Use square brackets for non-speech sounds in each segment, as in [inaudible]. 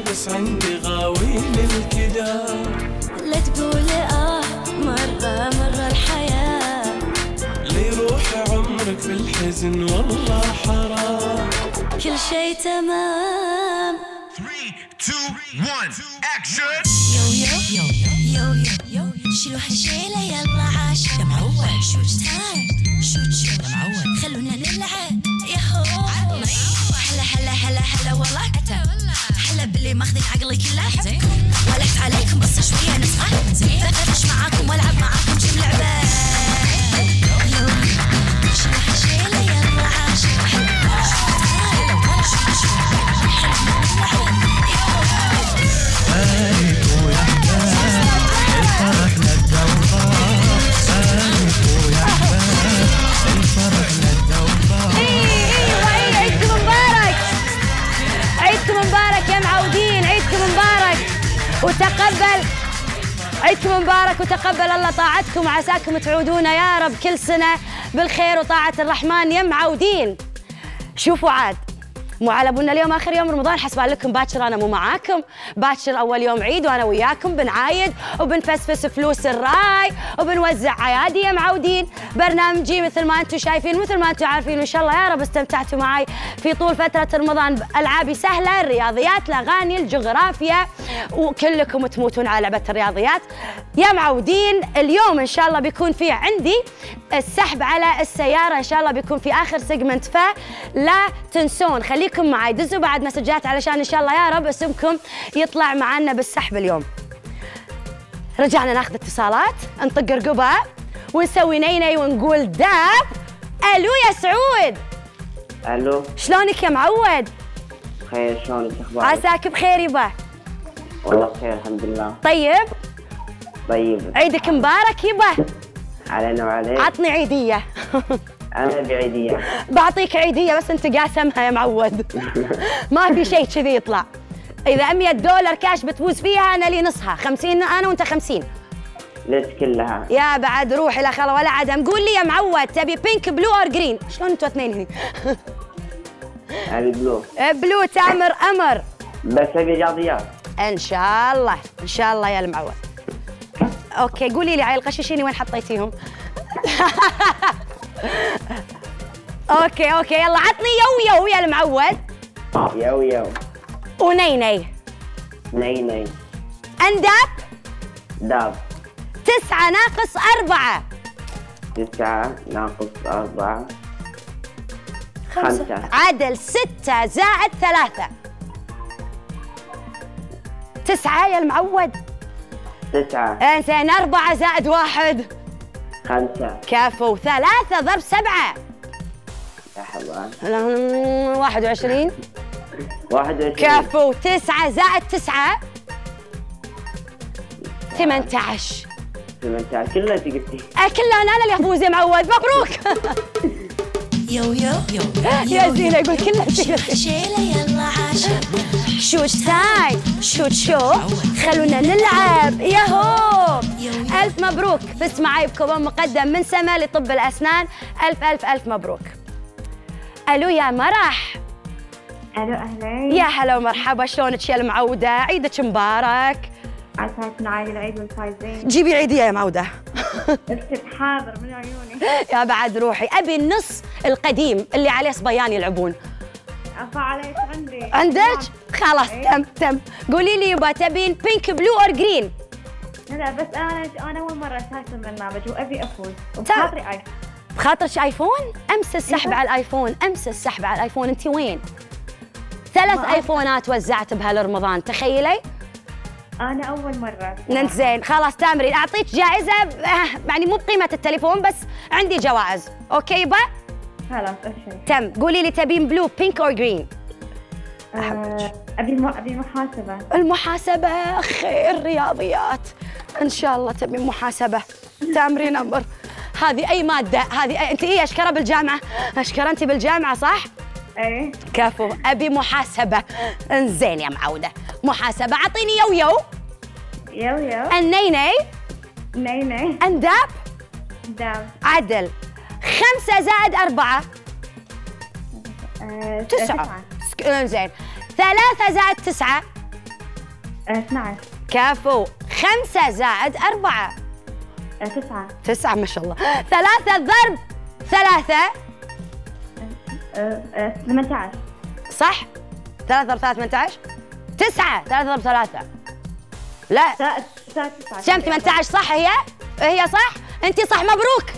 بس عندي غاوين الكدار لا تقول آه مرة مرة الحياة. ليروح عمرك في الحزن والله حرام. كل شي تمام. Three, two, one, action! يو يو يو يو يو شيلوا هالشيلة يلا عاش. يا معود شو تايم شو شو يا معود خلونا نلعب. يهو هلا هلا هلا هلا والله هلا باللي ماخذين عقلي كله. ولعت عليكم بس شوية نسخة بفرش معاكم والعب معاكم. وتقبل عيدكم مبارك وتقبل الله طاعتكم وعساكم تعودون يا رب كل سنة بالخير وطاعة الرحمن يا معودين شوفوا عاد مو على أبونا اليوم آخر يوم رمضان حسبان لكم باكر أنا مو معاكم. باكر أول يوم عيد وأنا وياكم بنعايد وبنفسفس فلوس الراي وبنوزع عيادي يا معودين برنامجي مثل ما أنتم شايفين مثل ما أنتم عارفين وان شاء الله يا رب استمتعتوا معي في طول فترة رمضان. ألعابي سهلة الرياضيات الأغاني الجغرافيا. وكلكم تموتون على لعبه الرياضيات. يا معودين اليوم إن شاء الله بيكون في عندي السحب على السيارة. إن شاء الله بيكون في آخر سيجمنت فلا تنسون خليكم معي. دزوا بعد مسجات علشان إن شاء الله يا رب اسمكم يطلع معنا بالسحب اليوم. رجعنا ناخذ اتصالات نطق رقبة ونسوي نيني ونقول داب. ألو يا سعود. ألو. شلونك يا معود؟ خير شلونك؟ أخبارك؟ عساك بخير يبا. والله بخير الحمد لله. طيب. طيب. عيدك مبارك يبا. علينا وعليك. عطني عيدية. أنا بعيدية. بعطيك عيدية بس أنت قاسمها يا معود. ما في شيء كذي يطلع. إذا 100 دولار كاش بتفوز فيها أنا لي نصها. 50 أنا وأنت 50 ليش كلها؟ يا بعد روحي لا خلا ولا عدم. قول لي يا معود تبي pink blue or green شلون أنتوا اثنين هني؟ أبي بلو بلو [laughs] تامر أمر بس أبي رياضيات إن شاء الله. إن شاء الله يا المعود أوكي قولي لي عيل قششيني وين حطيتيهم؟ [laughs] أوكي أوكي يلا عطني يو يو يا المعود يو يو. ونيني ني. ني انداب داب. تسعة ناقص أربعة. تسعة ناقص أربعة. خمسة. عدل ستة زائد ثلاثة. تسعة يا المعود. تسعة. انزين أربعة زائد واحد. خمسة. كفو ثلاثة ضرب سبعة. لحظة واحد وعشرين. واحد وعشرين. كفو تسعة زائد تسعة. ثمانية عشر ثمانية عشر كلها انت قلتي كلها أنا اللي أفوز يا معود. مبروك. يو يو يو. [laughs] يا زينة يقول كلها أنت شيلة يلا عاشر شوج time شوج show خلونا نلعب. ياهو! ألف مبروك. فزت معي بكوبون مقدم من سما لطب الأسنان. ألف ألف ألف مبروك. ألو يا مرح. ألو اهلين يا هلا ومرحبا. شلونك يا المعودة؟ عيدك مبارك. عساكم عايد العيد والفايزين. جيبي عيدية يا معودة. اكتب حاضر من عيوني. [laughs] يا بعد روحي. أبي النص القديم اللي عليه صبيان يلعبون. أفا عليك عندي. عندك؟ خلاص إيه. تم تم. قولي لي يبا تبين pink blue or green لا بس أنا أنا أول مرة اشارك البرنامج وأبي أفوز. وبخاطري آي. بخاطرك iPhone أمس السحب. على ال iPhone أمس السحب على ال iPhone أنت وين؟ ثلاث ايفونات وزعت بهالرمضان. تخيلي. أنا أول مرة. انت زين. خلاص تامرين أعطيك جائزة آه، يعني مو بقيمة التليفون بس عندي جوائز. okay يبا؟ خلاص ابشري تم. قولي لي تبين blue pink or green آه، أبي. أبي محاسبه المحاسبة. خير رياضيات. إن شاء الله تبي محاسبة. تأمرين أمر. هذه أي مادة؟ هذه أي... أنت إيه أشكرة بالجامعة؟ أشكرة أنت بالجامعة صح؟ إيه. كفو. أبي محاسبة. إنزين يا معودة. محاسبة. أعطيني يو يو. يو يو. النيني نيني أنداب دام عدل. خمسة زائد أربعة. آه، تسعة. سك- إنزين ثلاثة زائد تسعة. آه، 12 كفو. خمسة زائد أربعة. آه، تسعة. تسعة ما شاء الله. ثلاثة ضرب ثلاثة. آه، آه، 18 صح؟ ثلاثة ضرب ثلاثة 18 تسعة. ثلاثة ضرب ثلاثة. لا. ساعة ساعة 9 كم 18 صح هي؟ هي صح؟ أنت صح مبروك.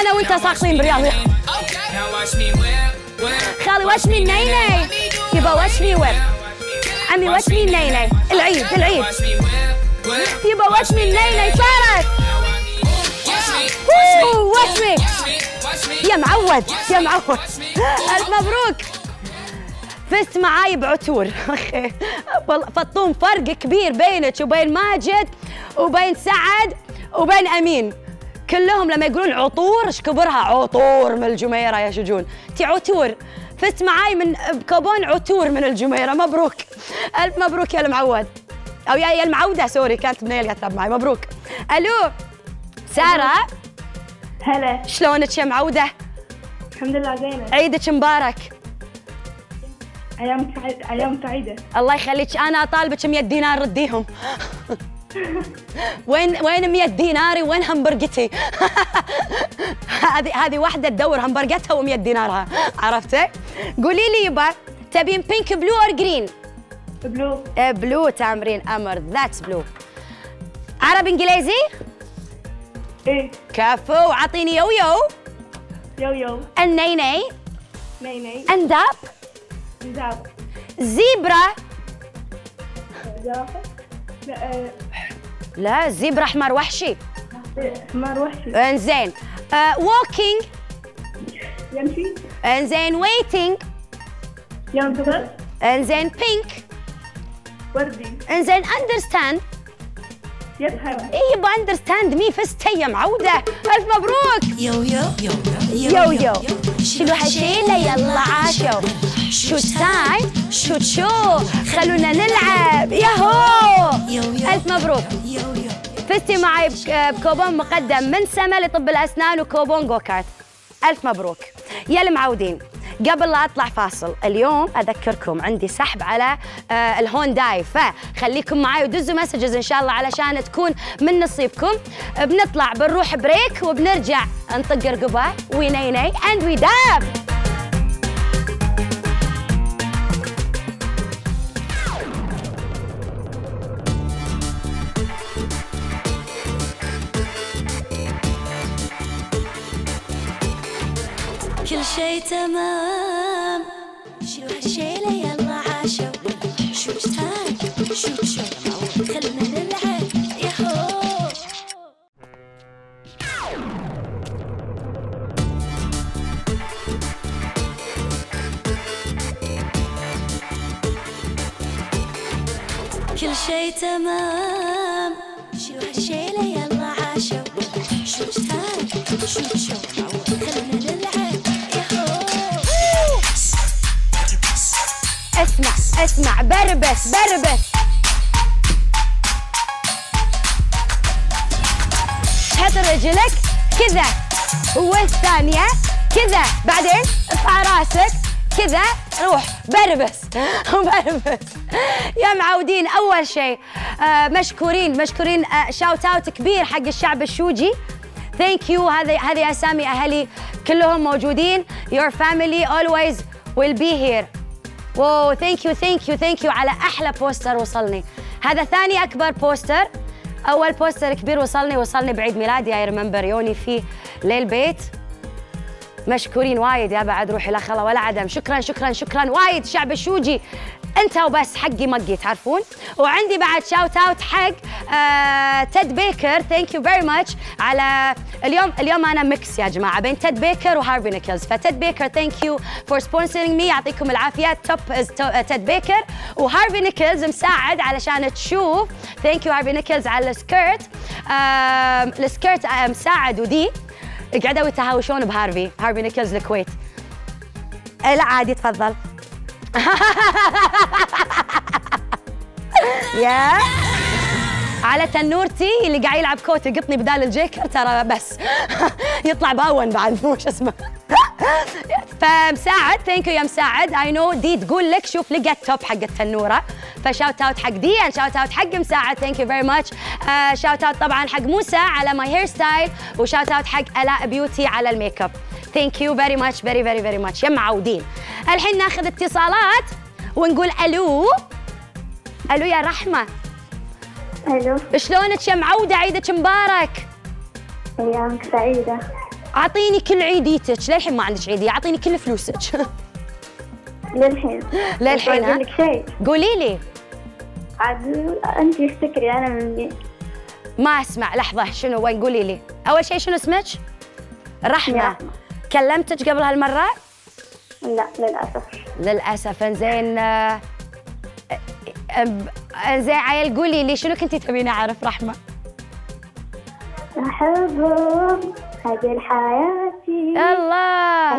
أنا وأنت ساقطين برياض خالي وش مي نيني يبا وش مي ويب؟ عمي وش مي نيني العيد العيد. يبا وش مي نيني صارت. وش مي يا معود يا معود. ألف مبروك. فزت معاي بعتور. فطوم فرق كبير بينك وبين ماجد وبين سعد وبين أمين. كلهم لما يقولون عطور إيش كبرها؟ عطور من الجميرة يا شجون. تي عطور. فزت معاي من بكوبون عطور من الجميرة. مبروك. ألف مبروك يا المعود. أو يا يا المعودة sorry كانت بنيه اللي تلعب معي مبروك. ألو. سارة. هلا. شلونك يا معودة؟ الحمد لله زينة. عيدك مبارك. أيام سعيدة أيام سعيدة. الله يخليك. أنا أطالبك 100 دينار رديهم. [laughs] وين وين 100 ديناري وين همبرجتي؟ [laughs] هذه هذه واحدة تدور همبرجتها و100 دينارها عرفتي؟ قولي لي يبا تبين pink blue or green blue blue تامرين أمر that's blue عربي إنجليزي؟ إيه. كفو اعطيني يو يو. يو يو. النيني نيني أنداب. زاب zebra. لا آه، لا احمر وحشي. حمار وحشي. انزين. walking يمشي. انزين waiting ينتظر. انزين pink وردي. انزين understand يفهم اي يبا understand me فزتي يا معوده ألف مبروك. يو يو يو يو شيلوا هالشيله يلا عاشوا شوج time شوج show؟ خلونا نلعب. ياهو. يو يو. ألف مبروك. يو يو. فزتي معي بك- بكوبون مقدم من سما لطب الأسنان وكوبون go kart ألف مبروك. يا المعودين قبل لا أطلع فاصل اليوم أذكركم عندي سحب على آه الهونداي. فخليكم معي ودزوا messages إن شاء الله علشان تكون من نصيبكم. بنطلع بنروح break وبنرجع. نطق رقبه we nae nae and we dab كل شي تمام شيلوا هالشيلة يلا عاشوا؟ شوج time شوج show خلونا نلعب. ياهو. كل شي تمام. شيلوا هالشيلة يلا عاشوا؟ شوج time شوج show أسمع أسمع. بربس بربس. حط رجلك كذا والثانية كذا. بعدين ارفع راسك كذا روح. بربس [laughs] بربس. يا معودين أول شيء آه مشكورين مشكورين. آه shout out كبير حق الشعب الشوجي. thank you هذه هذه أسامي أهلي كلهم موجودين. Your family always will be here. wow thank you thank you thank you على أحلى poster وصلني. هذا ثاني أكبر poster أول poster كبير وصلني وصلني بعيد ميلادي I remember يوني فيه للبيت مشكورين وايد يا بعد روحي لا خلا ولا عدم. شكرا شكرا شكرا. وايد شعب الشوجي. انت وبس حقي مقي تعرفون؟ وعندي بعد shout out حق آه تيد بيكر thank you very much على اليوم اليوم أنا mix يا جماعة بين تيد بيكر وهارفي نيكلز فتيد بيكر thank you for sponsoring me يعطيكم العافية. top از تيد بيكر وهارفي نيكلز مساعد علشان تشوف. thank you هارفي نيكلز على ال skirt آه ال skirt آه مساعد. ودي قعدوا يتهاوشون بهارفي هارفي نيكلز الكويت. لا عادي تفضل. [laughs] يا على تنورتي اللي قاعد يلعب كوتي قطني بدال الجيكر ترى بس. [laughs] يطلع باون بعد مو شو اسمه. [laughs] فمساعد thank you يا مساعد. I know دي تقول لك شوف لقى ال top حق التنورة. ف shout out حق دي shout out حق مساعد thank you very much shout out طبعا حق موسى على my hairstyle و shout out حق الاء بيوتي على ال make up thank you very much very very very much يا معودين. الحين ناخذ اتصالات ونقول ألو. ألو يا رحمة. ألو شلونك يا معودة؟ عيدك مبارك. أيامك سعيدة. أعطيني كل عيديتك. للحين ما عندك عيدية. أعطيني كل فلوسك. للحين. للحين، ها؟ أقول لك شيء. قولي لي. عاد أنت افتكري أنا من مين ما أسمع. لحظة شنو؟ وين؟ قولي لي. أول شيء شنو اسمك؟ رحمة. رحمة. كلمتك قبل هالمرة؟ لا للأسف. للأسف. إنزين انزين عيل قولي لي شنو كنتي تبين أعرف رحمة. أحبهم هذه حياتي الله.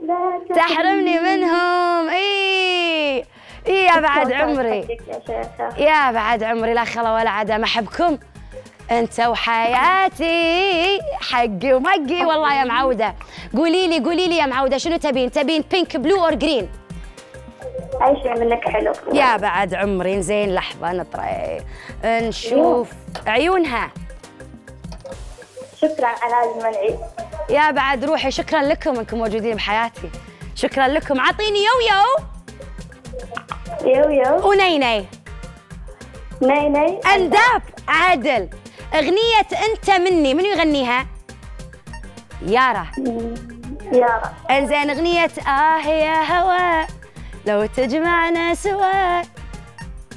لا تحرمني. منهم. اي اي يا بعد عمري. يا بعد عمري. لا خلا ولا عدم أحبكم. أنت وحياتي. حقي ومقي. والله يا معودة. قولي لي قولي لي يا معودة شنو تبين؟ تبين pink blue or green أي شيء منك حلو. يا بعد عمري زين لحظة نطري نشوف عيونها. شكرا على المنعي يا بعد روحي شكرا لكم أنكم موجودين بحياتي. شكرا لكم. اعطيني يو يو. يو يو. ونيني ناي. أنداب عادل. أغنية أنت مني منو يغنيها؟ يارا. يا رب إنزين أغنية آه يا هوا. لو تجمعنا سوا.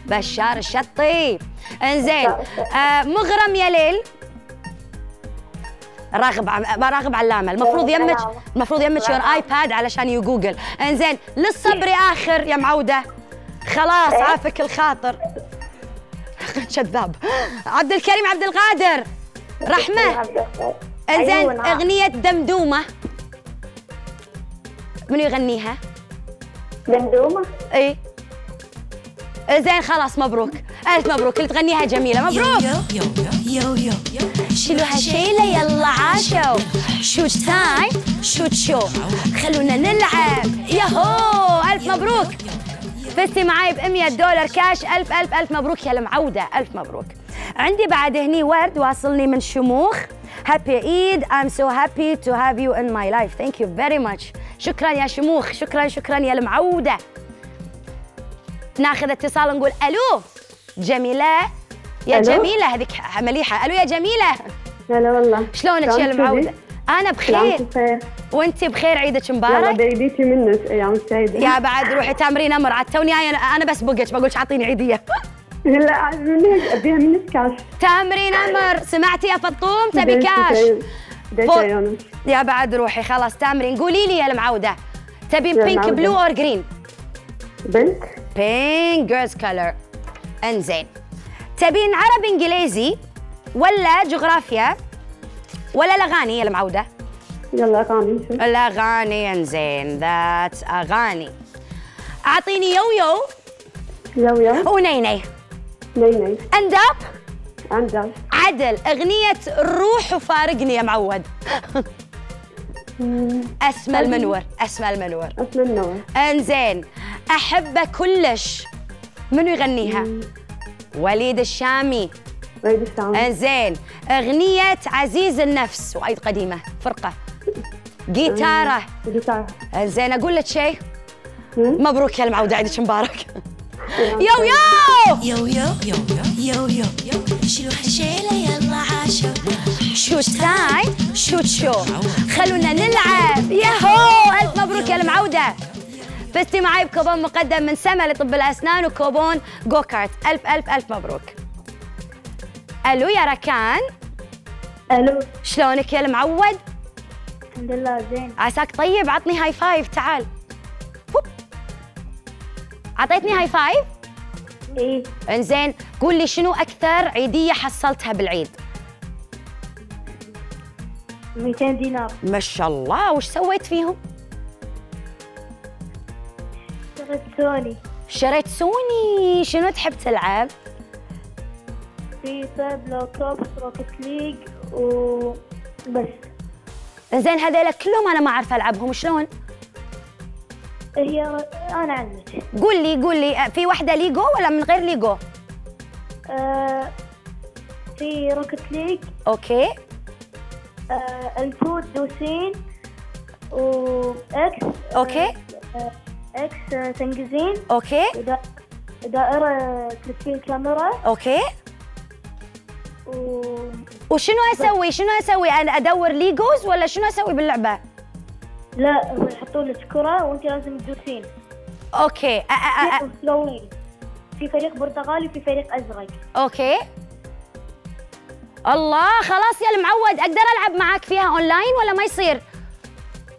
بشار الشطي. انزين آه مغرم يا ليل. راغب. ما راغب علامه المفروض يمك المفروض يمك your iPad علشان يجوجل انزين للصبر آخر يا معودة. خلاص عافك الخاطر. كذاب. عبد الكريم عبد القادر. رحمة. انزين أيوة. أغنية دمدومة. منو يغنيها؟ إي. زين خلاص مبروك. ألف مبروك. اللي تغنيها جميلة. مبروك. يو يو يو شيلوا هالشيله يلا عاشوا؟ show time شنو شو. خلونا نلعب. ياهو. ألف مبروك. فزتي معاي ب 100 دولار كاش. ألف ألف ألف مبروك. يا المعوده ألف مبروك. عندي بعد هني ورد واصلني من شموخ. happy عيد I'm so happy to have you in my life. Thank you very much. شكرا يا شموخ. شكرا شكرا يا المعودة. ناخذ اتصال نقول ألو. جميلة. يا ألو؟ جميلة هذيك مليحة. ألو يا جميلة. هلا والله. شلونك يا شلونك؟ المعودة؟ أنا بخير. بخير. وأنت بخير عيدك يلا مبارك بعيديتي منك. أيام سعيدة يا بعد روحي تمرين أمر. عاد توني أنا بس بقك بقولك أعطيني عيدية. [laughs] لا عاد منك ابيها منك كاش تمرين أمر. سمعتي يا فطوم؟ تبي كاش؟ يا بعد روحي خلاص تمرين. قولي لي يا المعودة. تبي يا pink. blue or green بنت pink girls color انزين. تبين عربي إنجليزي ولا جغرافيا؟ ولا الأغاني يا المعودة؟ يلا أغاني الأغاني انزين ذات أغاني. أعطيني يو يو. يو يو. ونيني. ني ني أند أب. عدل. أغنية روح وفارقني يا معود. أسمى المنور أسمى المنور. أصل النوع انزين. احبه كلش. منو يغنيها؟ وليد الشامي. انزين. أغنية عزيز النفس وايد قديمة فرقة. جيتارة. جيتار انزين أقول لك شيء. مبروك يا المعود عيدك مبارك. [laughs] يو يو! يو يو يو يو يو يو. شيلوا هالشيلة يلا عاشوا show time شوت شو؟ خلونا نلعب. ياهو! ألف مبروك يا المعودة. فزتي معي بكوبون مقدم من سما لطب الأسنان وكوبون جو كارت ألف ألف ألف مبروك. ألو يا ركان. ألو. شلونك يا المعود؟ الحمد لله زين. عساك طيب؟ عطني high five تعال. هوب. عطيتني high five إيه. إنزين قول لي شنو أكثر عيدية حصلتها بالعيد؟ 200 دينار. ما شاء الله. وش سويت فيهم؟ اشتريت سوني. شريت سوني. شنو تحب تلعب؟ فيفا Black Ops Rocket League وبس زين هذيلا كلهم أنا ما أعرف ألعبهم شلون؟ هي أنا علمك قول لي قول لي في واحدة ليجو ولا من غير ليجو؟ آه في روكت ليج. أوكي. آه الفود دوسين واكس أوكي. آه إكس آه، تنقزين. أوكي. دائرة تلفين كاميرا. أوكي. و وشنو أسوي؟ شنو أسوي؟ أنا أدور ليجوز ولا شنو أسوي باللعبة؟ لا يحطوا لك كرة وأنت لازم تدوسين. okay. أ -أ -أ في فريق برتغالي وفي فريق أزرق. okay. الله خلاص يا المعود. أقدر ألعب معاك فيها أونلاين ولا ما يصير؟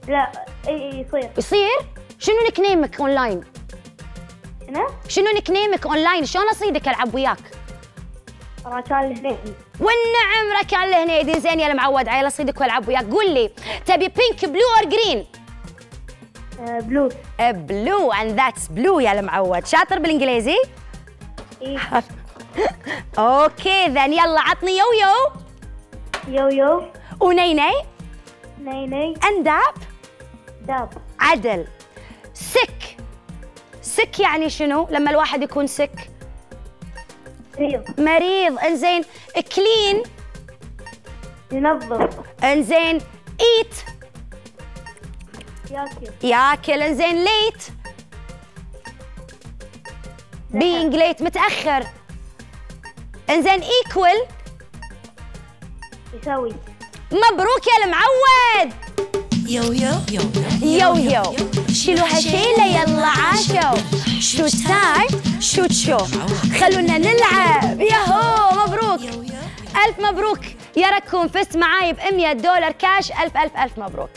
لا إي يصير. يصير؟ شنو nickname ك online؟ هنا شنو nickname ك online؟ شلون أصيدك ألعب وياك؟ ركان الهنيدي والنعم ركان الهنيدي زين يا المعود عيل اصيدك والعب وياك. قول لي تبي pink blue or green blue's blue and that's blue يا المعود. شاطر بالإنجليزي؟ اي [laughs] okay then يلا عطني yo yo. yo yo. و nae nae. nae nae and dab dab. عدل. sick. sick يعني شنو؟ لما الواحد يكون sick. ريض مريض. انزين clean ينظف. انزين eat ياكل. ياكل. انزين late being late متأخر. انزين equal يساوي مبروك يا المعود. yo yo yo yo yo شيلوا هالشيلة يلا عاشوا. شوج time شوج show خلونا نلعب. ياهو مبروك. ألف مبروك. يا ركون فزت معاي ب 100 دولار كاش. ألف ألف ألف مبروك.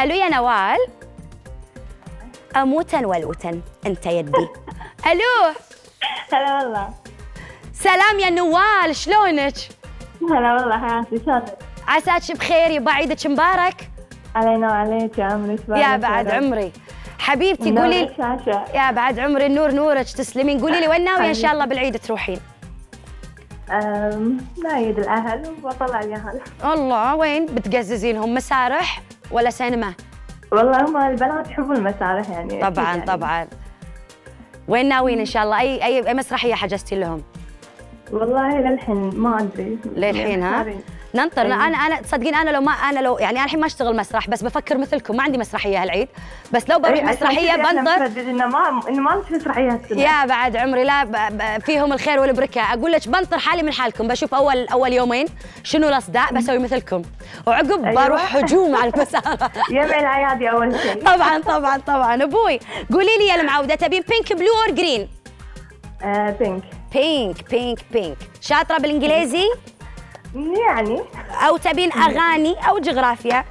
ألو يا نوال. أموتا ولوتا أنت يدي. [laughs] ألو. هلا والله. سلام يا نوال. شلونك؟ هلا والله حياتي شاطر عساك بخير يبا عيدك مبارك. علينا وعليك يا عمري يا بعد عمري. حبيبتي قولي يا بعد عمري النور نورك تسلمين؟ قولي لي وين ناوية إن شاء الله بالعيد تروحين؟ نايد الأهل وبطلع الأهل. الله وين؟ بتقززينهم مسارح ولا سينما؟ والله هم البنات يحبون المسارح يعني طبعا يعني. طبعا. وين ناويين إن شاء الله؟ أي أي أي مسرحية حجزتي لهم؟ والله للحين ما أدري. للحين ها. ننطر. أيوة. أنا أنا تصدقين أنا لو ما أنا لو يعني أنا الحين ما أشتغل مسرح بس بفكر مثلكم. ما عندي مسرحية هالعيد. بس لو بروح عشان مسرحية بنطر إنه ما إنه ما في مسرحية هالسنة يا بعد عمري لا ب... ب... فيهم الخير والبركة. أقول لك بنطر حالي من حالكم. بشوف اول أول يومين شنو الأصداء بسوي مثلكم. وعقب أيوة. بروح هجوم على المسارح [laughs] يمع العيادي أول شيء. طبعا طبعا طبعا. أبوي قولي لي يا المعودة تبين pink blue or green آه pink pink pink pink شاطرة بالإنجليزي؟ يعني. أو تبين اغاني أو جغرافيا؟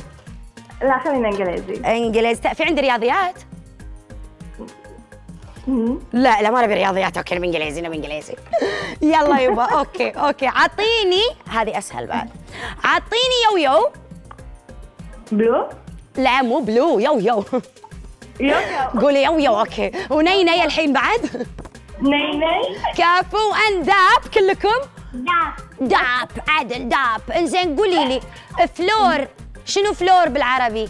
لا خلينا إنجليزي. إنجليزي. في عندي رياضيات؟ لا لا ما نبي رياضيات. okay نبي إنجليزي نبي إنجليزي. يلا يبا okay okay. عطيني هذه أسهل بعد. عطيني yo yo. blue؟ لا مو blue yo yo. yo yo. قولي yo yo okay. و nae nae الحين بعد. nae nae. كفو and dab كلكم؟ dab dab عدل dab. انزين قولي لي floor شنو floor بالعربي؟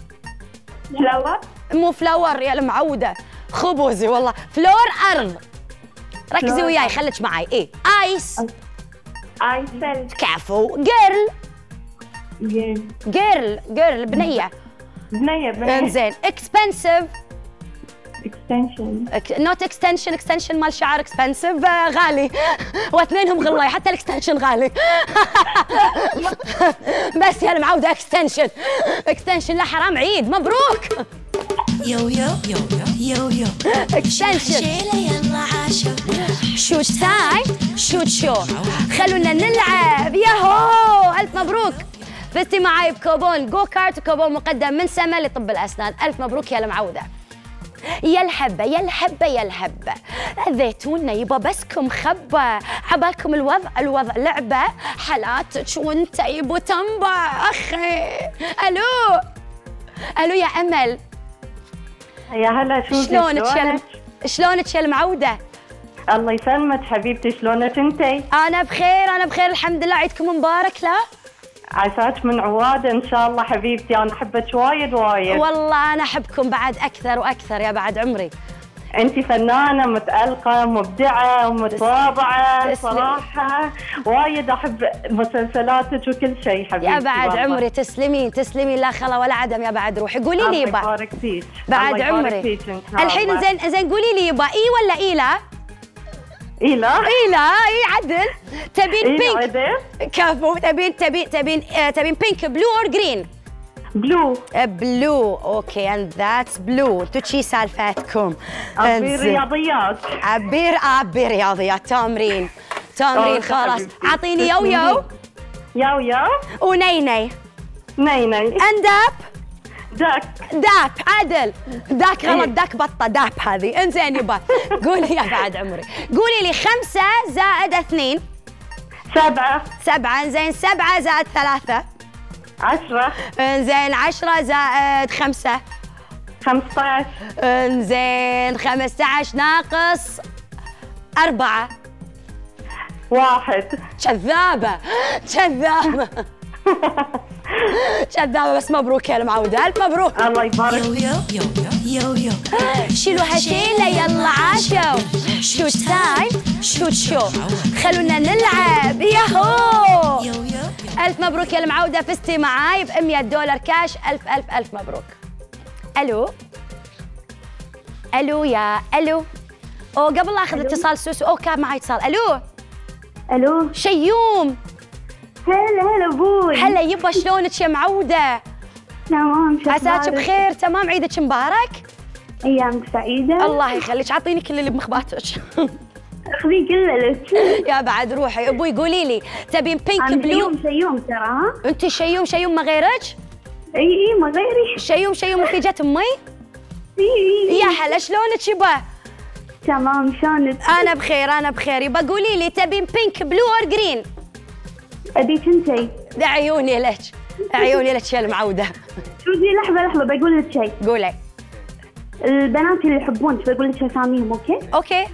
flower. مو flower يا المعودة. خبزي والله. floor أرض. ركزي floor وياي. خليك معي إيه. آيس. ايسل كفو girl. girl. girl. بنية. بنية بنية. انزين. expensive extension not extension extension مال شعر expensive غالي. [laughs] واثنينهم غلاي حتى ال extension غالي. [laughs] بس يا المعوده extension extension لا حرام عيد مبروك. yo yo yo yo yo extension شيلة يلا عاشوا شوج time شوج show؟ خلونا نلعب. ياهو ألف مبروك. فزتي معاي بكوبون go kart وكوبون مقدم من سما لطب الأسنان. ألف مبروك يا المعوده يا الحبة يا الحبة يا الحبة. أذيتونا يبا بسكم خبة. عبالكم الوضع الوضع لعبة. حالاتك وانت يبو تنبع أخي ألو. ألو يا أمل. يا هلا شو شلونك الم- شلونك؟ يا المعودة؟ الله يسلمك حبيبتي شلونك انتي؟ أنا بخير أنا بخير الحمد لله. عيدكم مبارك لا؟ عساك من عوادة إن شاء الله حبيبتي. أنا أحبك وايد وايد. والله أنا أحبكم بعد أكثر وأكثر يا بعد عمري. أنت فنانة متألقة مبدعة ومتواضعة تسلم. صراحة. وايد أحب مسلسلاتك وكل شيء حبيبتي يا بعد والله. عمري تسلمين تسلمين لا خلا ولا عدم يا بعد روحي. قولي لي يبا. بعد عمري. الحين. زين زين قولي لي يبا. إي ولا إي لا؟ اي لا إي لا اي عدل تبين pink كفو تبين تبين تبين آه، تبين pink blue or green blue blue okay and that's blue انتو شي سالفتكم؟ أبي إنزين. رياضيات. عبير عبي رياضيات. تمرين تمرين okay خلاص. أعطيني yo yo yo yo. و nae nae nae nae and dab duck. dab عدل duck غلط إيه. duck بطة dab هذه. انزين يبا [laughs] قولي يا بعد عمري. قولي لي خمسة زائد اثنين. سبعة. سبعة. انزين سبعة زائد ثلاثة. عشرة. انزين عشرة زائد خمسة. خمسة عشر. انزين خمسة عشر ناقص أربعة. واحد. كذابة كذابة [laughs] [laughs] كذابة بس مبروك يا المعودة. ألف مبروك. الله يبارك. yo yo yo yo yo. [gasps] شيلوا هالشيلة يلا عاشوا. شوج time شوج show خلونا نلعب. ياهو. yo yo ألف مبروك يا المعودة. فزتي معاي ب 100 دولار كاش. ألف ألف ألف مبروك. ألو. ألو يا ألو. أو قبل لا أخذ اتصال سوسو. أو كان معي اتصال. ألو. ألو. شيوم. هلا هلا أبوي. هلا يبا شلونك؟ يا معودة؟ تمام عساك؟ بخير تمام؟ عيدك مبارك. ايامك سعيدة. الله يخليك اعطيني كل اللي بمخباتك. خذي كلك [laughs] يا بعد روحي. أبوي قولي لي تبين بينك بلو شيوم شيوم ترى. ها أنت شيوم شيوم ما غيرك؟ إي إي ما غيري. شيوم شيوم في جت أمي؟ إي إي يا هلا شلونك يبا؟ تمام شلونك؟ أنا بخير أنا بخير. يبا قولي لي تبين pink blue or green ابيك انتي عيوني لك عيوني لك يا المعودة؟ شو دي لحظة لحظة بقول لك شيء. قولي. البنات اللي يحبونك بقول لك اساميهم okay؟ okay.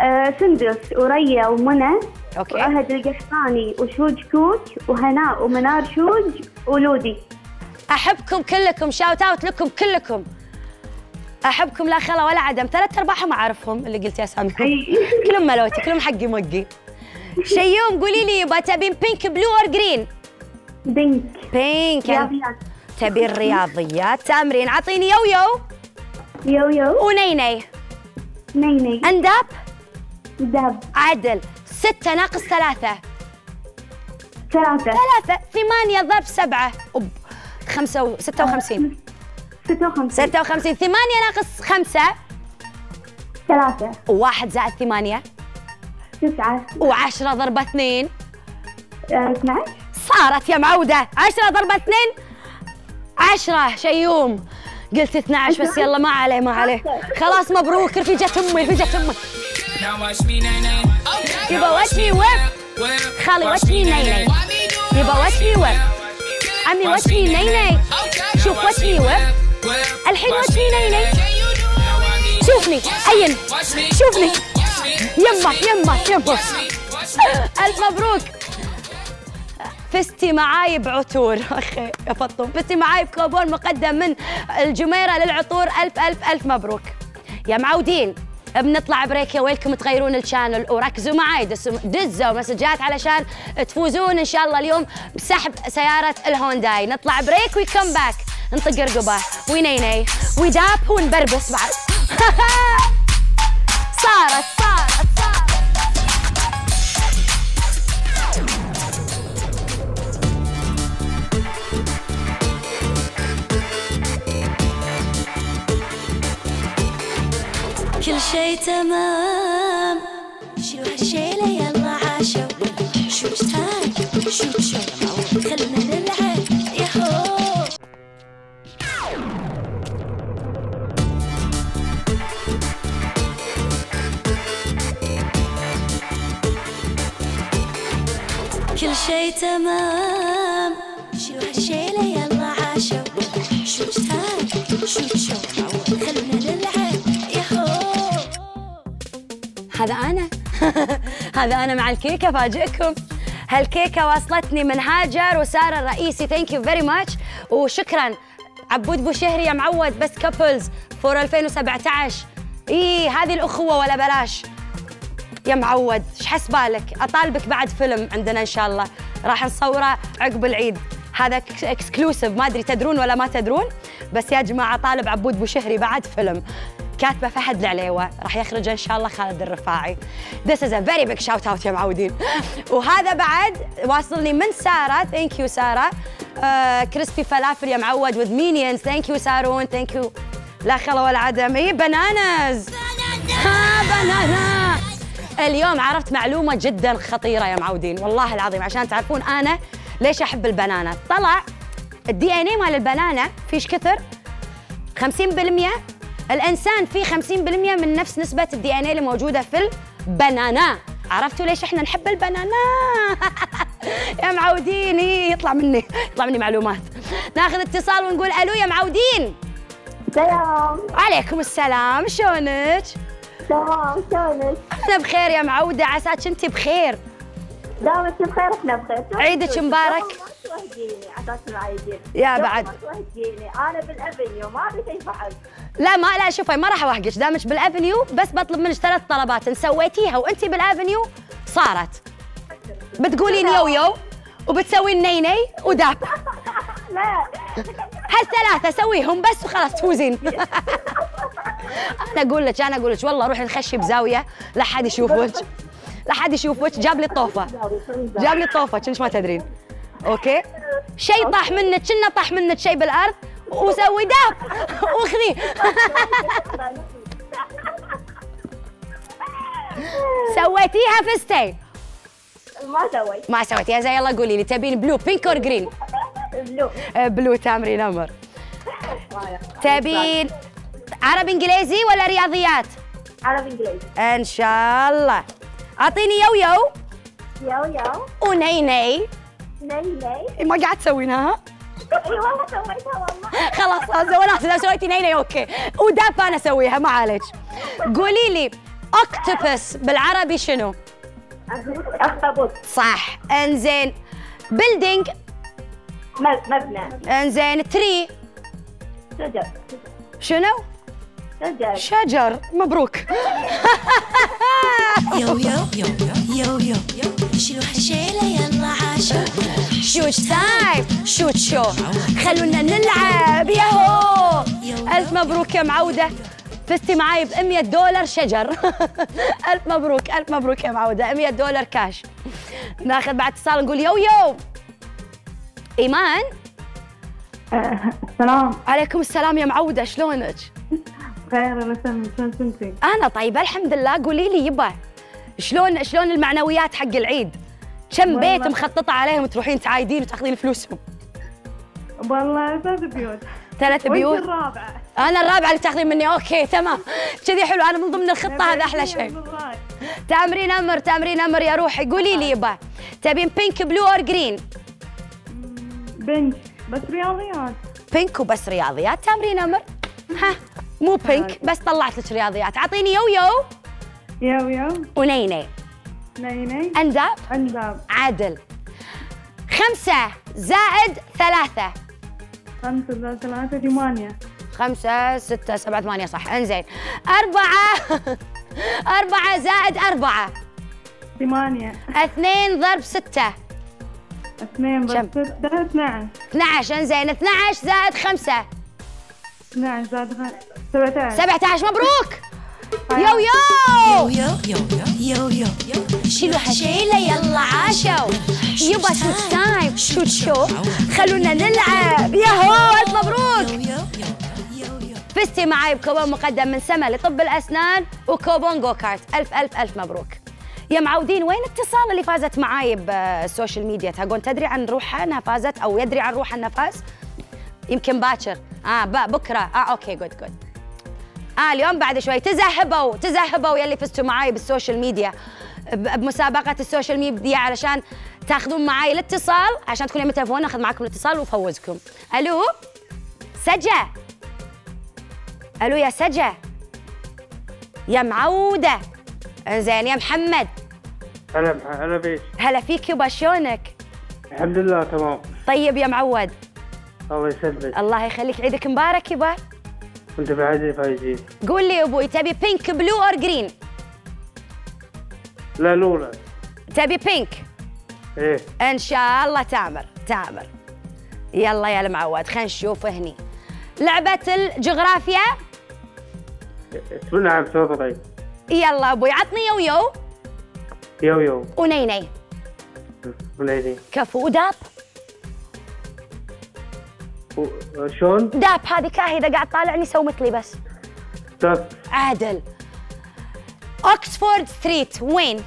آه سندس وريا ومنى okay. وعهد القحطاني وشوج كوك وهناء ومنار شوج ولودي. أحبكم كلكم shout out لكم كلكم. أحبكم لا خلا ولا عدم. ثلاث ارباعهم أعرفهم اللي قلتي اساميهم. كلهم ملوتي كلهم حقي مقي شيوم قولي لي يبا تبين pink blue or green pink pink رياضيات. تبين رياضيات تمرين أعطيني yo yo. yo yo. و nae nae نيني أنداب؟ داب. عدل. ستة ناقص ثلاثة. ثلاثة. ثلاثة. ثمانية ضرب سبعة. أوب. خمسة و... ستة وخمسين. ستة وخمسين. ستة وخمسين. ثمانية ناقص خمسة. ثلاثة. وواحد زائد ثمانية. تسعة وعشرة ضرب اثنين آه، 12 صارت يا معودة عشرة ضرب اثنين عشرة شيوم قلت 12 بس يلا ما عليه ما عليه خلاص مبروك رفيجة أمي رفيجة. Okay. يبا whip. whip. خالي nay nay. يبا me whip. عمي nay nay. شوف me whip. الحين nay nay. شوفني عين شوفني يمه يمه يمه ألف مبروك. فزتي معاي بعطور أخي يا فطوم فزتي معاي بكوبون مقدم من الجميرة للعطور. ألف ألف ألف مبروك. يا معودين بنطلع break يا ويلكم تغيرون ال channel. وركزوا دسوا- دزوا مسجات علشان تفوزون إن شاء الله اليوم بسحب سيارة الهونداي. نطلع break we come back نطق رقبة. و Nae Nae و dab ونبربس بعد. [laughs] صارت صارت صارت. كل شي تمام. شيلوا هالشيلة يلا عاشوا؟ شوش تايم شوت شو خلونا شي تمام. شيلوا هالشيلة يلا عاشوا. time شوج show خلونا نلعب. ياهو. هذا أنا. [laughs] هذا أنا مع الكيكة فاجئكم. هالكيكة وصلتني من هاجر وسارة الرئيسي thank you very much وشكرا عبود بوشهري يا معود بس couples for 2017 اي هذه الأخوة ولا بلاش. يا معود إيش حسبالك أطالبك بعد فيلم عندنا إن شاء الله. راح نصوره عقب العيد. هذا exclusive ما أدري تدرون ولا ما تدرون. بس يا جماعة طالب عبود بوشهري بعد فيلم. كاتبة فهد العليوة. راح يخرج إن شاء الله خالد الرفاعي. This is a very big shout out يا معودين. وهذا بعد واصلني من سارة. thank you سارة. آه crispy فلافل يا معود with minions. thank you سارون. thank you لا خلا ولا عدم. اي bananas ها banana اليوم عرفت معلومة جدا خطيرة يا معودين والله العظيم عشان تعرفون أنا ليش أحب ال banana طلع ال DNA مال ال banana فيش كثر؟ 50% الإنسان فيه 50% من نفس نسبة ال DNA اللي موجودة في ال banana. عرفتوا ليش إحنا نحب ال banana؟ [laughs] يا معودين إيه، يطلع مني يطلع مني معلومات. ناخذ اتصال ونقول ألو يا معودين. سلام. عليكم السلام شلونك؟ تمام شلونك؟ أنا بخير يا معودة عساك أنت بخير. دامك بخير إحنا بخير. عيدك مبارك. عساك العيدين يا بعد. أنا بالافنيو ما ابي شيء بعد لا ما لا شوفي ما راح أوهقك. دامك بالافنيو بس بطلب منك ثلاث طلبات. إن سويتيها وأنت بالافنيو صارت. بتقولين yo yo؟ وبتسوين Nae Nae و dab. لا. هالثلاثة سويهم بس وخلاص تفوزين. أنا أقول لك أنا أقول لك والله روحي نخشي بزاوية لا حد يشوفك لا حد يشوفك قابلي الطوفة. قابلي الطوفة كنش ما تدرين. okay؟ شيء طاح منك كنا طاح منك شيء بالأرض وسوي dab. واخذيه سويتيها فزتي ما سويت. ما سويتيها زي يلا قولي لي تبين blue pink or green blue blue تامرين أمر تبين عربي إنجليزي ولا رياضيات؟ عربي إنجليزي. إن شاء الله. أعطيني yo yo. yo yo. و Nae Nae Nae. Nae ما قاعد تسوينها؟ ها؟ اي والله سويتها والله. خلاص سويناها. إذا سويتي Nae Nae okay. و dab أنا أسويها ما عليك. قولي لي octopus بالعربي شنو؟ أخطبوط. صح. انزين building مبنى. انزين tree شجر. شنو؟ شجر. شجر. مبروك. [laughs] yo yo yo yo yo شيلوا هالشيلة يلا عاشوا شوج time شوج show خلونا نلعب. ياهو. ألف مبروك يا معودة. فزتي معاي ب 100 دولار شجر [laughs] ألف مبروك ألف مبروك يا معودة 100 دولار كاش ناخذ بعد اتصال نقول yo yo إيمان سلام عليكم السلام يا معودة شلونك؟ خير أنا شلون كنتي؟ أنا طيبة الحمد لله قولي لي يبا شلون شلون المعنويات حق العيد؟ كم بيت. مخططة عليهم تروحين تعايدين وتأخذين فلوسهم؟ والله ثلاث بيوت ثلاث بيوت. الرابعة أنا الرابعه اللي تاخذين مني. okay تمام. كذي حلو. أنا من ضمن الخطة هذا أحلى شيء. تأمرين أمر تأمرين أمر يا روحي. قولي لي يبا. تبين pink blue or green pink بس رياضيات. pink وبس رياضيات. تأمرين أمر؟ ها مو pink بس طلعت لك رياضيات. أعطيني yo yo. yo yo. ونيني. نيني. أنداب. انذاب عدل خمسة زائد ثلاثة. خمسة ثلاثة ثمانية. خمسة ستة سبعة ثمانية صح. إنزين. أربعة. [laughs] أربعة زائد أربعة. ثمانية. اثنين ضرب ستة. اثنين؟ بس ستة 12 12 إنزين. 12 زائد خمسة. 12 زائد خ- 17 17 مبروك. يو يو! يو يو يو يو يو شيلوا هالشيلة يلا عاشوا. يبا شوج time شوج show خلونا نلعب. ياهو ألف مبروك. فزتي معي بكوبون مقدم من سما لطب الأسنان وكوبون go kart ألف ألف ألف مبروك. يا معودين وين اتصال اللي فازت معاي بال social media؟ تهقون تدري عن روحها أنها فازت أو يدري عن روحها أنها فاز؟ يمكن باكر. آه بكرة. آه okay good good آه اليوم بعد شوي تزهبوا تزهبوا يلي فزتوا معاي بال social media ب- بمسابقة ال social media علشان تاخذون معاي الاتصال عشان تكونوا يم تليفون اخذ معاكم الاتصال وفوزكم. ألو؟ سجا ألو يا سجا يا معودة. زين يا محمد. هلا هلا بيك. هلا فيك يبا شلونك؟ الحمد لله تمام. طيب يا معود. الله يسلمك. الله يخليك عيدك مبارك يبا كنت بعد فايزين قول لي يا أبوي تبي pink blue or green لا الاولى تبي pink إيه. إن شاء الله تامر تامر. يلا يا المعود خلينا نشوف هني. لعبة الجغرافيا؟ نعم تفضلي يلا أبوي عطني يو يو. يو يو. ونيني وليدي كفو وداب شلون؟ داب هذه كاهدة قاعد طالعني سو مثلي بس. دب عادل. Oxford Street وين؟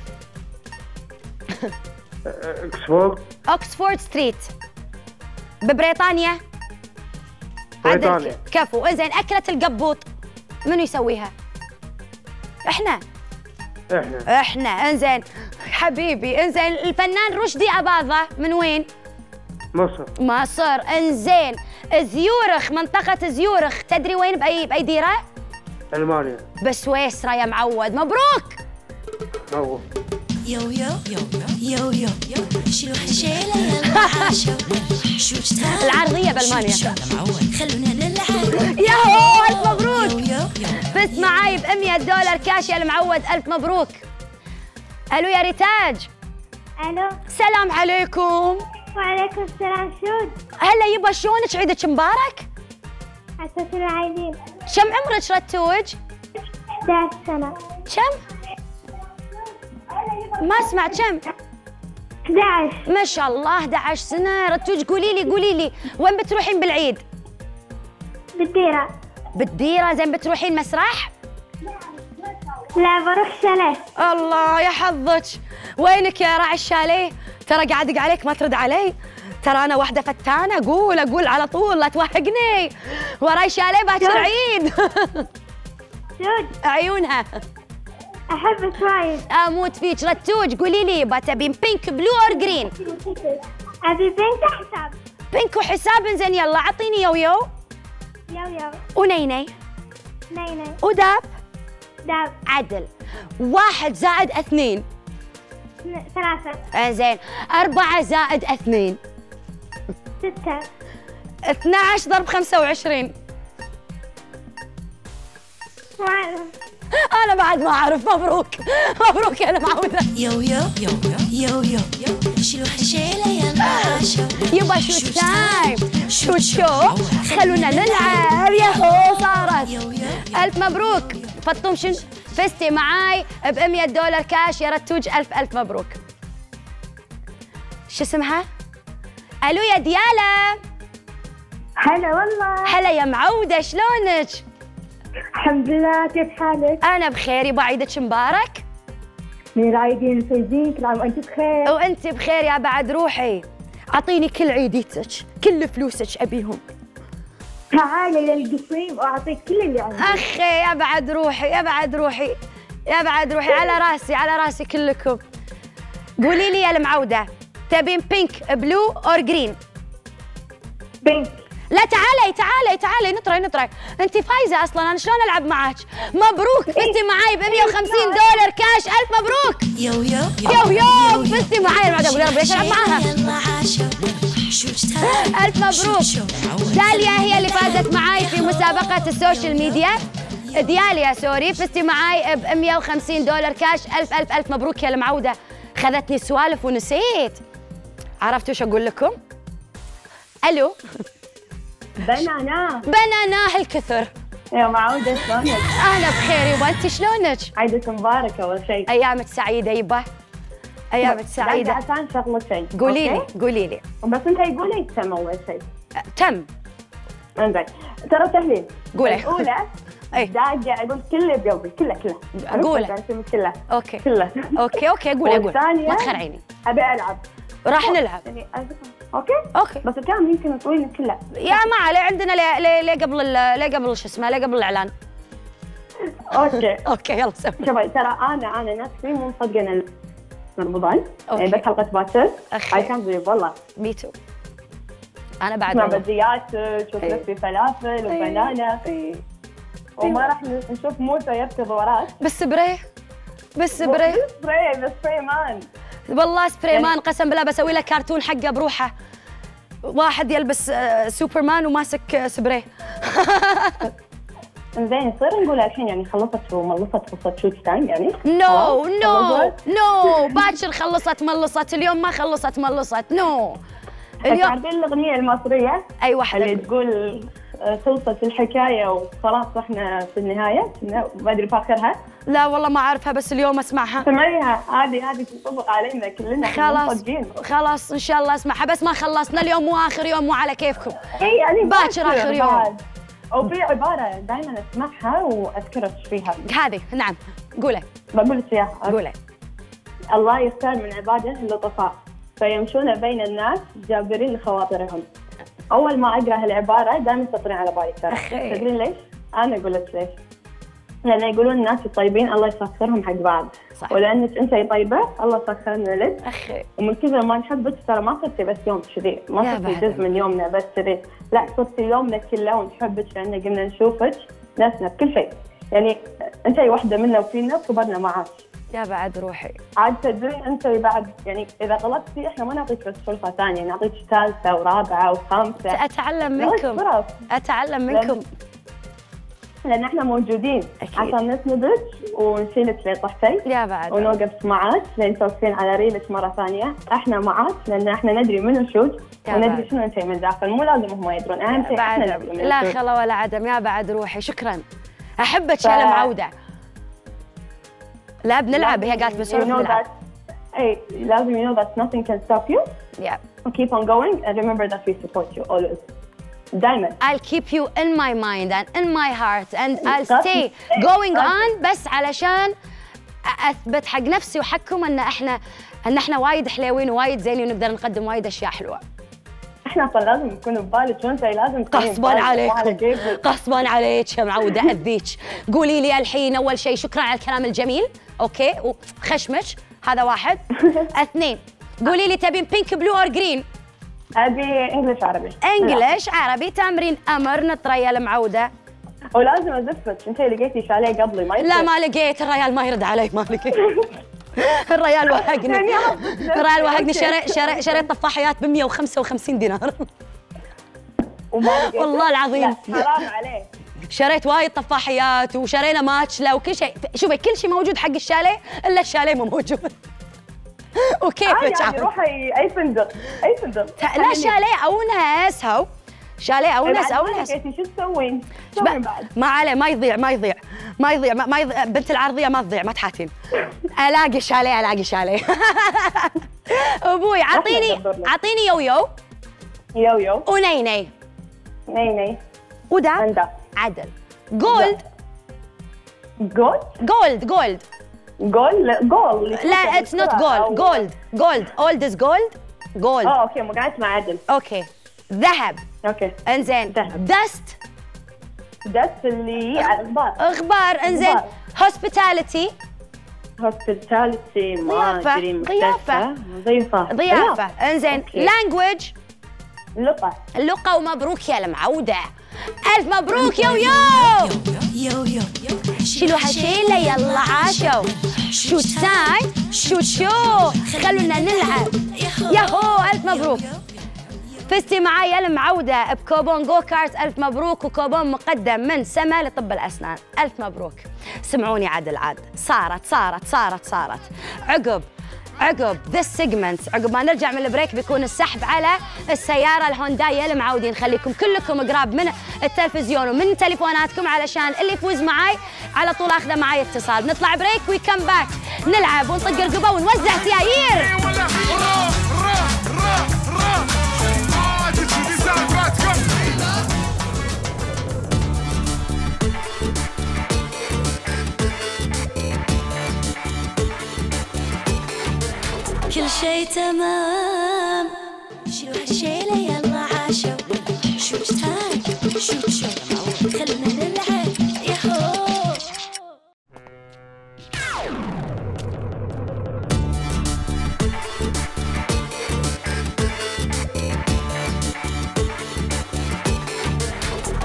Oxford. Oxford Street ببريطانيا. بريطانيا. كفو. إنزين أكلة القبوط. منو يسويها؟ إحنا. إحنا. إحنا. إنزين حبيبي إنزين الفنان رشدي أباظة. من وين؟ مصر. مصر. إنزين. زيورخ منطقة زيورخ. تدري وين؟ بأي بأي ديرة؟ ألمانيا. بسويسرا يا معود. مبروك! مو يو يو يو يو يو يو. شيلوا حشيلة يلا عاشوا شوج تايم العرضية بألمانيا. شوج show. خلونا نلعب. ياهو ألف مبروك! يو يو يو. فزت معاي ب 100 دولار كاش يا المعود. ألف مبروك. ألو يا ريتاج. ألو. سلام عليكم. وعليكم السلام شوج. هلا يبا شلونك عيدك مبارك. عسى العايدين كم عمرك رتوج؟ 11 سنة. كم؟ ما اسمع كم؟ 11 ما شاء الله 11 سنة. رتوج قولي لي قولي لي وين بتروحين بالعيد؟ بالديرة. بالديرة زين بتروحين مسرح؟ لا بروح شاليه الله يا حظك. وينك يا راعي الشاليه؟ ترى قاعد عليك ما ترد علي. ترى أنا واحدة فتانة أقول أقول على طول لا توهقني. وراي شاليه باكر عيد شوج [laughs] عيونها. احبك وايد أموت فيك رتوج. قولي لي با تبين pink blue or green أبي بنت حساب؟ pink وحساب. زين يلا أعطيني يو يو. يو يو. ونيني. نيني. وداب. داب عدل. واحد زائد اثنين. اثن- ثلاثة. زين أربعة زائد اثنين. ستة. 12 ضرب 25 ما أعرف. أنا بعد ما أعرف مبروك. مبروك أنا معودة يو يو يو يو يو يو. شيلوا حشيلة يلا عاشوا يبا شوج تايم شوج show خلونا نلعب. ياهو صارت. يو يو. ألف مبروك. فطوم شن؟ فزتي معاي ب 100 دولار كاش. يا رتوج ألف ألف مبروك. شو اسمها؟ ألو يا ديالا هلا والله. هلا يا معودة شلونك؟ الحمد لله كيف حالك؟ أنا بخير. يبا عيدك مبارك؟ من العايدين فايزين كل عام وأنت بخير؟ وأنت بخير يا بعد روحي. أعطيني كل عيديتك كل فلوسك أبيهم. تعالي للقصيم وأعطيك كل اللي عندي أخي يا بعد روحي يا بعد روحي يا بعد روحي. على راسي على راسي كلكم. قولي لي يا المعودة تبين pink blue or green بنت لا تعالي تعالي تعالي نطري نطري. أنت فايزة أصلا أنا شلون ألعب معك مبروك فزتي معاي ب 150 دولار كاش. ألف مبروك. يو يو يو. يو فزتي معاي. بعد أقول يا رب ليش ألعب معاها؟ ألف مبروك. داليا هي اللي فازت معاي في مسابقة ال social media. داليا sorry فزتي معاي ب 150 دولار كاش. ألف ألف ألف مبروك يا المعودة. خذتني سوالف ونسيت. عرفتوا شو أقول لكم؟ ألو. banana. banana هالكثر. يا معودة شلونك؟ أنا بخير يبا أنت شلونك؟ عيدك مبارك أول شيء. أيامك سعيدة يبا. ايامك سعيده عشان شغلتين قولي لي؟ قولي لي. بس أنت يقولي تم أول شيء. أه، تم. إنزين. ترى تهليل قولي. الأولى [laughs] أي. داقة أقول كله بقلبي كله كله. أنت كله. okay. كله. okay okay قولي قولي. ما تخرعيني أبي ألعب. راح نلعب. يعني okay؟ okay. بس الكلام يمكن طويل كله. يا ما عليه عندنا ليه قبل ليه قبل شو اسمه ليه قبل الإعلان. okay. [laughs] okay يلا سوي. شوفي ترى أنا أنا نفسي مو مصدقة رمضان. okay. يعني بس حلقة باكر. اي كان بليف والله. me too أنا بعد اسمع والله. بديات شوف إيه. نفسي فلافل و banana. وما راح نشوف موسى يركض وراك بس سبراي بس spray spray بس spray man والله spray man قسم بالله بسوي له كرتون حقه بروحه. واحد يلبس آه، سوبرمان و mask آه، سبراي [laughs] زين يصير نقول الحين يعني خلصت وملصت قصة شوج تايم يعني نو؟ نو؟ نو باكر خلصت ملصت اليوم ما خلصت ملصت no اليوم تعرفين الأغنية المصرية أي اللي واحدة تقول آه، خلصت الحكاية وخلاص إحنا في النهاية ما أدري فاخرها لا والله ما أعرفها بس اليوم أسمعها سمعيها هذه هذه تنطبق علينا كلنا خلاص. خلاص إن شاء الله أسمعها بس ما خلصنا اليوم مو آخر يوم مو على كيفكم اي يعني باكر آخر يوم. بعد. وفي عبارة دائما أسمعها واذكر إيش فيها. هذه نعم. قولي. بقول لك إياها. قولي. الله يختار من عباده اللطفاء فيمشون بين الناس جابرين لخواطرهم. أول ما أقرأ هالعبارة دائما تطري على بالي ترى. تدرين ليش؟ أنا أقول لك ليش؟ لأن يقولون الناس الطيبين الله يسخرهم حق بعض. صح. ولانك أنت طيبة الله سخرنا لك. أخي. ومن كثر ما نحبك ترى ما صرتي بس يوم كذي. ما صرتي. جزء من يومنا بس كذي. لا صرتي يومنا كله ونحبك لأن قمنا نشوفك نفسنا بكل شيء. يعني أنت واحدة منا وفينا كبرنا معاك. يا بعد روحي. عاد تدرين أنت بعد. يعني إذا غلطتي إحنا ما نعطيك بس فرصة ثانية. نعطيك ثالثة ورابعة وخامسة. اتعلم منكم. أتعلم منكم. لأن إحنا موجودين أكيد. عشان نسندك ونشيلك لين طحتي يا بعد. ونوقف معاك لين توقفين على ريلك مرة ثانية. إحنا معاك لأن إحنا ندري من يا وندري. شنو أنت من داخل مو لازم هم يدرون. أهم شيء إحنا ندري من لا. خلا ولا عدم. يا بعد روحي. شكرا. أحبك ف- يا المعوده لا بنلعب. هي قالت know نلعب اي لازم you know that nothing can stop you. Yeah. keep on going. And remember that we support you always. دائما I'll keep you in my mind and in my heart and I'll That's- stay going on بس علشان أثبت حق نفسي وحقكم إن إحنا إن إحنا وايد حلوين ووايد زينين ونقدر نقدم وايد أشياء حلوة. إحنا أصلا لازم نكون ببالك وانت لازم غصبا عليكم. غصبا عليك يا معوده اذيك قولي لي الحين أول شيء شكرا على الكلام الجميل. okay. وخشمك هذا واحد. [laughs] اثنين. قولي لي تبين pink blue or green ابي English عربي. English عربي تمرين أمر نطري المعوده ولازم ازفك أنت لقيتي شاليه قبلي ما لا. ما لقيت الريال ما يرد علي ما لقيت. [laughs] الريال وهقني. [laughs] يعني الريال وهقني. شريت شريت شريت طفاحيات ب 155 دينار. والله العظيم. حرام عليك. شريت وايد طفاحيات وشرينا ماتشلا وكل شيء. شوفي كل شيء موجود حق الشاليه إلا الشاليه مو موجود. وكيفك عادي عاد. روحي أي فندق أي فندق. لا شاليه أو ناس هو شاليه أو إيه، ناس أو ناس. شو تسوين؟ ما- سوين بعد؟ ما عليه ما يضيع ما يضيع. ما يضيع ما, يضيع بنت العرضية ما تضيع ما تحاتين. ألاقي شاليه ألاقي شاليه. [laughs] أبوي اعطيني دبرنا. أعطيني يو يو. يو يو. ونيني ني. ني ودا عندك. عدل. جولد. جول جولد جولد. جول جول لا اتس نوت جولد جولد جولد اولد از جولد جولد آه أوكي ما قعدت مع عدل أوكي ذهب. أوكي انزين. دست. دس اللي على البار أخبار انزين. هوسبيتاليتي هوسبيتاليتي ما. أدري ضيافة. ضيافة. ضيافة. انزين. لانجوج لقى اللقا ومبروك يا المعودة. ألف مبروك يو يو. يو يو شيلوها شيلة يلا عاشوا. شوج تايم شوج شو خلونا نلعب. ياهو ألف مبروك. فزتي معاي المعودة بكوبون go kart. ألف مبروك وكوبون مقدم من سما لطب الأسنان. ألف مبروك. سمعوني عاد العاد. صارت صارت صارت صارت. عقب. عقب this segment عقب ما نرجع من ال break بيكون السحب على السيارة الهونداي المعودين خليكم كلكم قراب من التلفزيون ومن تليفوناتكم علشان اللي يفوز معاي على طول اخذه معاي اتصال. نطلع break we come back نلعب ونطق رقبة ونوزع سيايير. كل شي تمام. شيلوا هالشيلة يلا عاشوا؟ تايم شوت شو خلونا نلعب. ياهو.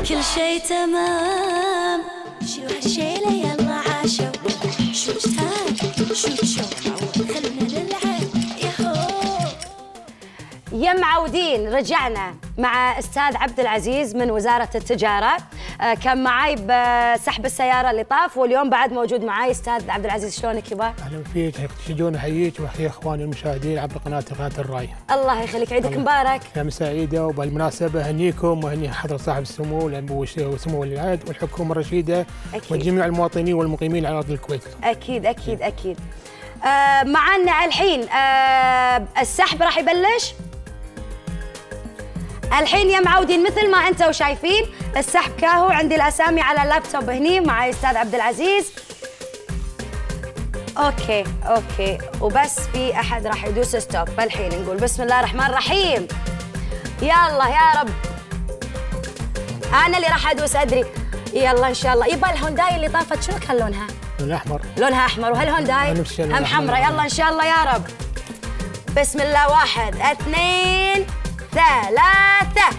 كل شي تمام. شيلوا هالشيلة يلا عاشوا؟ تايم شوج شو معودين رجعنا مع أستاذ عبد العزيز من وزارة التجارة. آه، كان معاي بسحب السيارة اللي طاف واليوم بعد موجود معاي. أستاذ عبد العزيز شلونك يبا؟ أهلا فيك. تشجون أحييك. وأحيي إخواني المشاهدين عبر قناة قناة الرأي. الله يخليك. عيدك مبارك. يا مساء عيده وبالمناسبة أهنيكم وأهني حضرة صاحب السمو وسمو ولي العهد والحكومة الرشيدة أكيد. وجميع المواطنين والمقيمين على أرض الكويت. أكيد أكيد أكيد. آه معنا الحين آه السحب راح يبلش؟ الحين يا معودين مثل ما أنتم شايفين السحب كاهو عندي الأسامي على اللابتوب هني معي أستاذ عبد العزيز. okay okay وبس في أحد راح يدوس stop. الحين نقول بسم الله الرحمن الرحيم. يلا يا رب. أنا اللي راح أدوس أدري. يلا إن شاء الله. يبا الهونداي اللي طافت شنو كان لونها؟ لونها أحمر. وهالهونداي نفس اللون هم. حمراء. يلا إن شاء الله يا رب. بسم الله واحد اثنين. ثلاثة.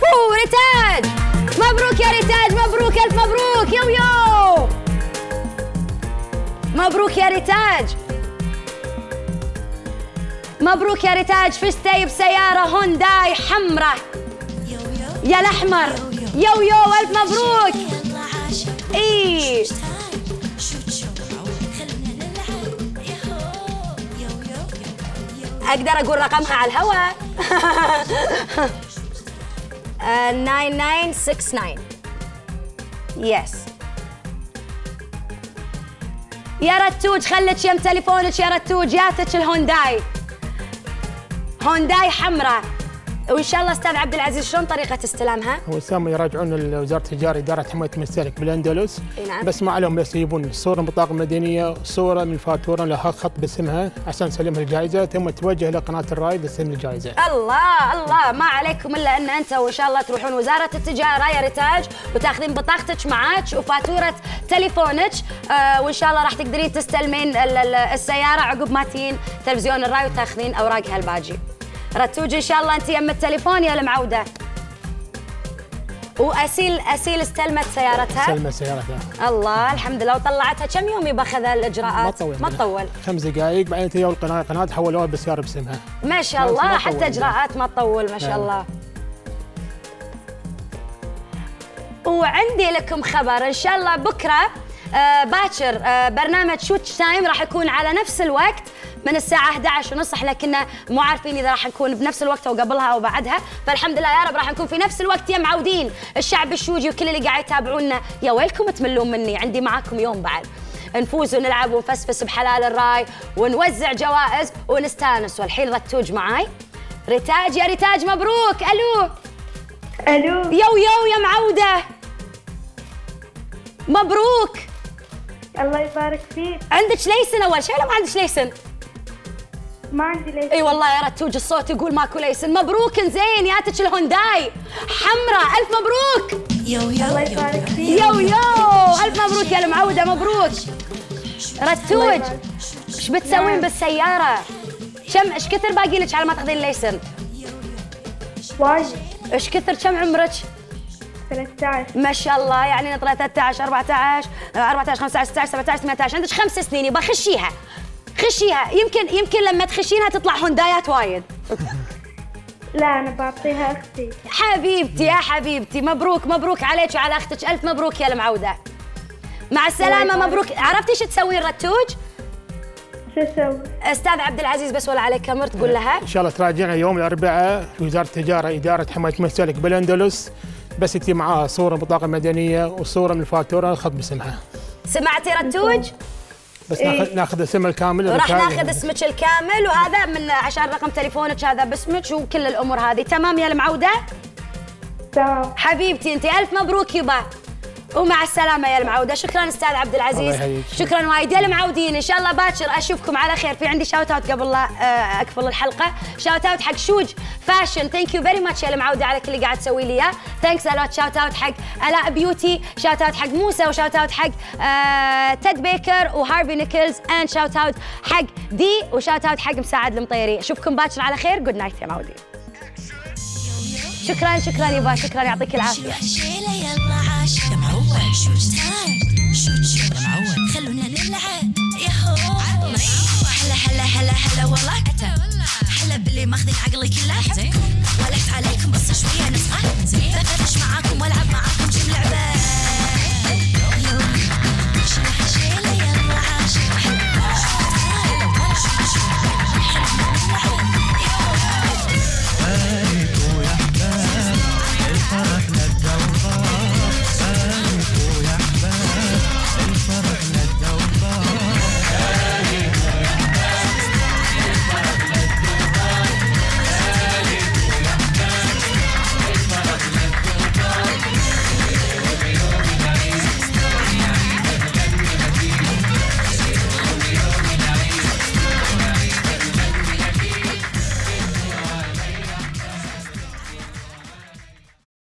فو ريتاج مبروك يا ريتاج مبروك ألف مبروك. يو يو. مبروك يا ريتاج مبروك يا ريتاج فزتي بسيارة هونداي حمراء. يا الأحمر. يو يو. ألف مبروك. إيه أقدر أقول رقمها على الهواء [laughs] آه، 9969 yes يا رتوج خلك يم تليفونك يا رتوج جاتك الهونداي. هونداي حمراء. وإن شاء الله أستاذ عبد العزيز شلون طريقة استلامها؟ هو سام يراجعون وزاره التجاره إدارة حماية المستهلك بالأندلس نعم. بس ما عليهم بس يجيبون صورة من البطاقه المدنيه صورة من الفاتوره لها خط باسمها عشان نسلمها الجائزة ثم توجه إلى قناة الراي لتسليم الجائزة الله الله ما عليكم إلا أن أنت وإن شاء الله تروحون وزارة التجارة يا ريتاج وتاخذين بطاقتك معاك وفاتورة تليفونك آه وإن شاء الله راح تقدرين تستلمين ال- ال- السيارة عقب ما تجين تلفزيون الراي وتاخذين أوراقها الباجي رتوج إن شاء الله انت يم التليفون يا المعوده واسيل أسيل استلمت سيارتها. سلمى سيارتها. الله الحمد لله. وطلعتها كم يوم يبا أخذ ما الاجراءات تطول ما تطول خمس دقائق بعدين تجوا القناه القناة حولوها بسيارة باسمها. ما شاء الله ما حتى. إجراءات ما تطول ما شاء نعم. الله. وعندي لكم خبر. إن شاء الله بكرة آه باكر آه برنامج شوج تايم راح يكون على نفس الوقت. من الساعة 11 ونص إحنا كنا مو عارفين إذا راح نكون بنفس الوقت أو قبلها أو بعدها. فالحمد لله يا رب راح نكون في نفس الوقت يا معودين الشعب الشوجي وكل اللي قاعد يتابعونا يا ويلكم تملون مني. عندي معاكم يوم بعد. نفوز ونلعب ونفسفس بحلال الرأي ونوزع جوائز ونستانس. والحين رتوج معاي. ريتاج يا ريتاج مبروك. ألو. ألو. يو يو يا معودة مبروك. الله يبارك فيك. عندك licence أول شيء ولا ما عندك licence؟ ما عندي licence. إي والله يا رتوج الصوت يقول ماكو licence مبروك زين ياتك الهونداي. حمراء ألف مبروك. يو يو الله يو. يبارك فيك. يو يو. ألف مبروك يا المعودة مبروك. رتوج إيش بتسوين بالسيارة؟ كم إيش كثر باقي لك على ما تاخذين ليسن؟ واجد. إيش كثر كم عمرك؟ 13 ما شاء الله يعني نطلع 13 14 14 15 16 17 18 عندك خمس سنين يبا خشيها. خشيها يمكن يمكن لما تخشينها تطلع هوندايات وايد. لا أنا بعطيها أختي. حبيبتي يا حبيبتي مبروك مبروك عليك وعلى أختك. ألف مبروك يا المعودة. مع السلامة. مبروك. عرفتي شو تسوين رتوج شو؟ أستاذ عبد العزيز بس ولا عليك أمر تقول لها. إن شاء الله تراجعنا يوم الأربعاء في وزارة التجارة إدارة حماية المستهلك بالاندلس بس تجي معاها صورة بطاقه مدنيه وصورة من الفاتورة خط باسمها. سمعتي رتوج؟ بس ناخذ ناخذ الاسم الكامل راح. ناخذ اسمك الكامل وهذا من عشان رقم تليفونك هذا باسمك وكل الأمور هذه. تمام يا المعودة؟ تمام. حبيبتي أنت ألف مبروك يبا. ومع السلامة يا المعودة. شكرا أستاذ عبد العزيز. الله يحييك. شكرا وايد. يا المعودين إن شاء الله باكر أشوفكم على خير. في عندي shout out قبل لا آه، أقفل الحلقة. shout out حق شوج fashion. thank you very much يا المعودة على كل اللي قاعد تسوي لي. yeah thanks a lot shout out حق ألاء beauty shout out حق موسى. و shout out حق آه، Ted Baker و Harvey Nichols and shout out حق دي. و shout out حق مساعد المطيري. أشوفكم باكر على خير. good night يا معودين. شكرا شكرا يبا شكرا يعطيك العافية. شوج تايم شوج شو خلونا نلعب ياهو هلا هلا هلا والله هلا باللي ماخذين عقلي كله حبكم ولعت عليكم بس شوية نسخه فرش معاكم